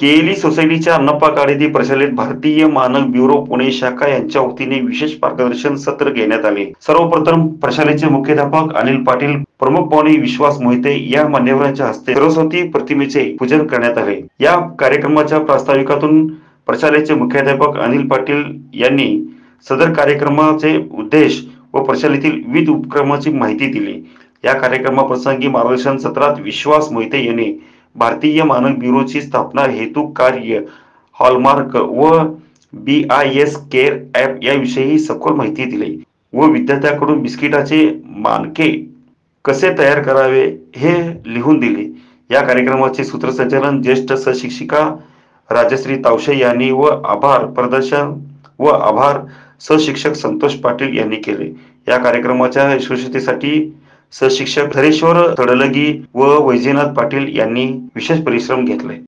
केली सोसायटीच्या अण्णप्पा काळेदी प्रचलित भारतीय मानक ब्युरो पुणे शाखा यांच्या वतीने विशेष मार्गदर्शन सत्र घेण्यात आले. सर्वप्रथम प्रशालेचे मुख्याध्यापक अनिल पाटील प्रमुख पाहुणे विश्वास मोहिते या मान्यवरांच्या हस्ते सरस्वती प्रतिमेचे पूजन करण्यात आले. या कार्यक्रमाच्या प्रास्ताविकातून प्रशालेचे मुख्याध्यापक अनिल पाटील यांनी सदर कार्यक्रमाचे उद्देश व प्रशालेतील विविध उपक्रमाची माहिती दिली. या कार्यक्रमाप्रसंगी मार्गदर्शन सत्रात विश्वास मोहिते यांनी भारतीय मानक ब्युरोची स्थापना हेतू कार्य हॉलमार्क व B I S care app याविषयी सखोल माहिती दिली. व विद्यार्थ्याकडून बिस्किटाचे मानके कसे तयार करावे हे लिहून दिले. या कार्यक्रमाचे सूत्रसंचालन ज्येष्ठ सशिक्षिका राजश्री तावशे यांनी व आभार प्रदर्शन व आभार सशिक्षक संतोष पाटील यांनी केले. या कार्यक्रमाच्या यशस्वीतेसाठी सहशिक्षक हरेश्वर तडलगी व वैजनाथ पाटील यांनी विशेष परिश्रम घेतले.